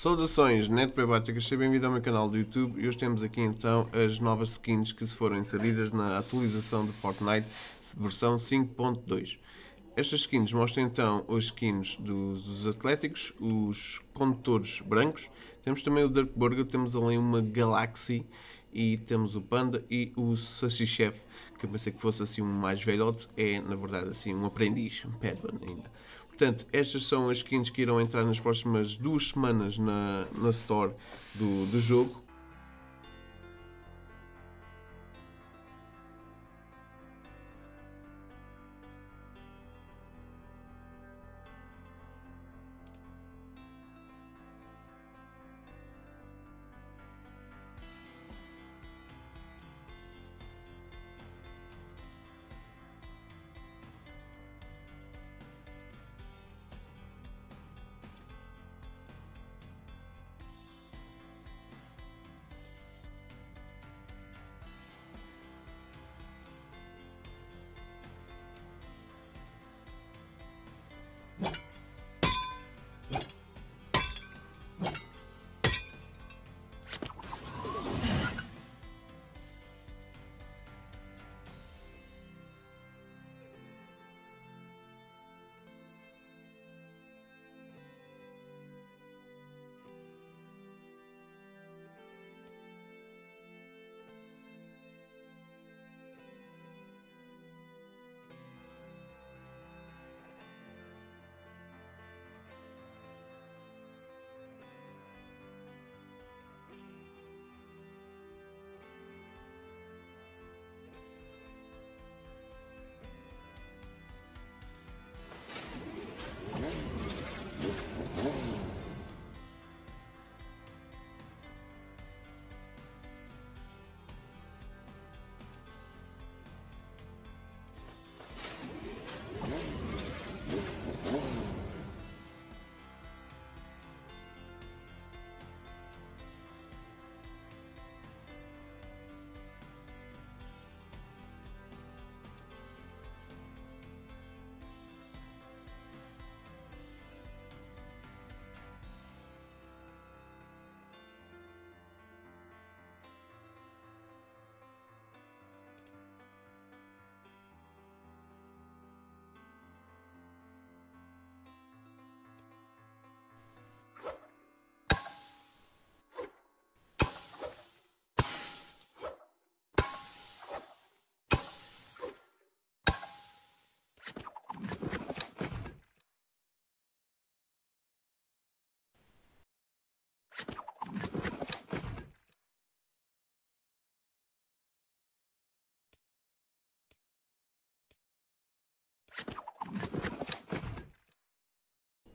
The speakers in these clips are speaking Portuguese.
Saudações, Neto Beváticas, seja bem-vindo ao meu canal do YouTube e hoje temos aqui então as novas skins que se foram inseridas na atualização de Fortnite versão 5.2. Estas skins mostram então os skins dos, dos, atléticos, os condutores brancos, temos também o Dark Burger, temos ali uma Galaxy e temos o Panda e o Sashi Chef, que eu pensei que fosse assim um mais velhote, é na verdade assim um aprendiz, um Padman ainda. Portanto, estas são as skins que irão entrar nas próximas duas semanas na, na store do, do jogo.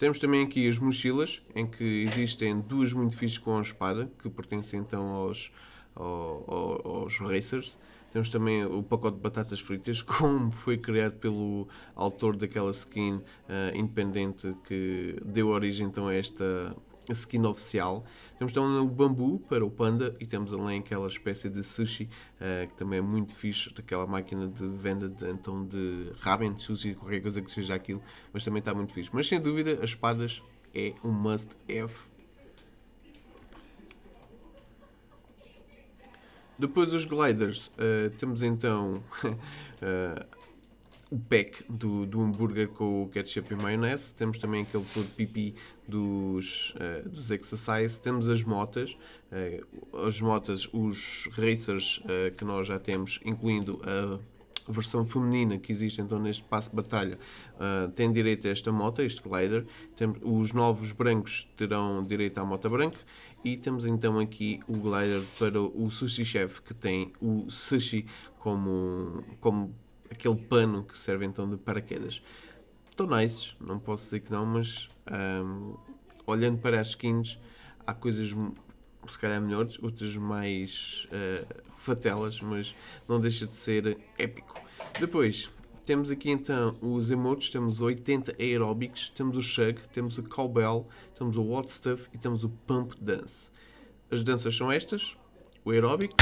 Temos também aqui as mochilas, em que existem duas muito fixas com a espada, que pertencem então aos, aos, aos racers. Temos também o pacote de batatas fritas, como foi criado pelo autor daquela skin uh, independente que deu origem então a esta a skin oficial. Temos também o bambu para o panda e temos além aquela espécie de sushi uh, que também é muito fixe, daquela máquina de venda de, então, de ramen, sushi, qualquer coisa que seja aquilo, mas também está muito fixe. Mas sem dúvida, as espadas é um must have. Depois os gliders, uh, temos então uh, o pack do, do hambúrguer com o ketchup e maionese. Temos também aquele todo pipi dos, uh, dos exercise. Temos as motas, uh, as motas, os racers uh, que nós já temos, incluindo a versão feminina que existe então neste passo de batalha uh, tem direito a esta moto, este glider. Tem, os novos brancos terão direito à moto branca e temos então aqui o glider para o sushi chef que tem o sushi como, como aquele pano que serve então de paraquedas. Estão nice, não posso dizer que não, mas um, olhando para as skins, há coisas se calhar melhores, outras mais uh, fatelas, mas não deixa de ser épico. Depois, temos aqui então os emotes, temos 80 aeróbicos, temos o shug, temos o cowbell, temos o what stuff e temos o pump dance. As danças são estas, o aeróbico.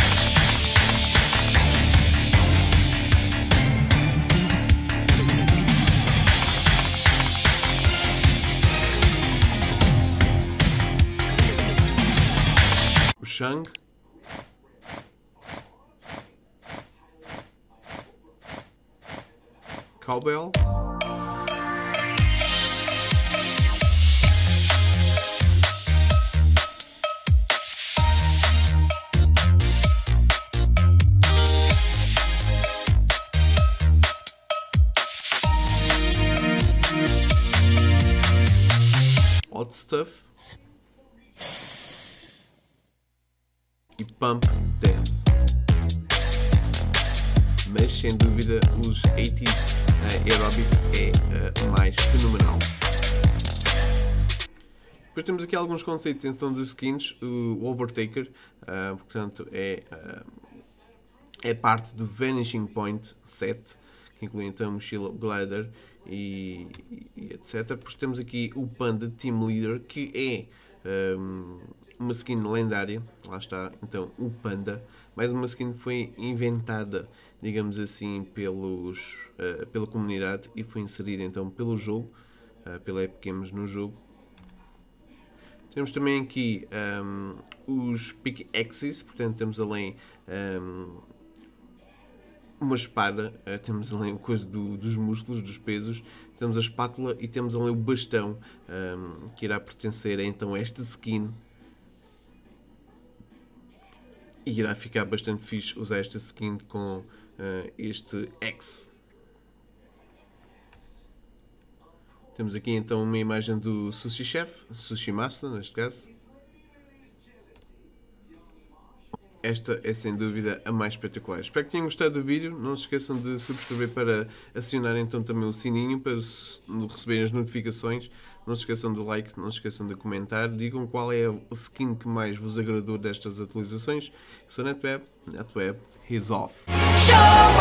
Chang. Cowbell. Hot Stuff e Pump Dance. Mas sem dúvida os 80s uh, Aerobics é uh, mais fenomenal. Depois temos aqui alguns conceitos então de skins. O Overtaker, uh, portanto, é, é parte do Vanishing Point set, que inclui então mochila Glider e, e, etc. Depois temos aqui o Panda Team Leader, que é um, uma skin lendária. Lá está, então, o Panda. Mais uma skin que foi inventada, digamos assim, pelos, uh, pela comunidade e foi inserida então pelo jogo, uh, pela Epic Games no jogo. Temos também aqui um, os pickaxes, portanto temos além um, uma espada, uh, temos além o coisa do, dos músculos, dos pesos, temos a espátula e temos além o bastão um, que irá pertencer a então esta skin. E irá ficar bastante fixe usar esta skin com uh, este X. Temos aqui então uma imagem do Sushi Chef, Sushi Master neste caso. esta é sem dúvida a mais espetacular. Espero que tenham gostado do vídeo. Não se esqueçam de subscrever para acionar então também o sininho para receberem as notificações. Não se esqueçam do like, não se esqueçam de comentar. Digam qual é o skin que mais vos agradou destas atualizações. Eu sou NetWeb, NetWeb is off. Show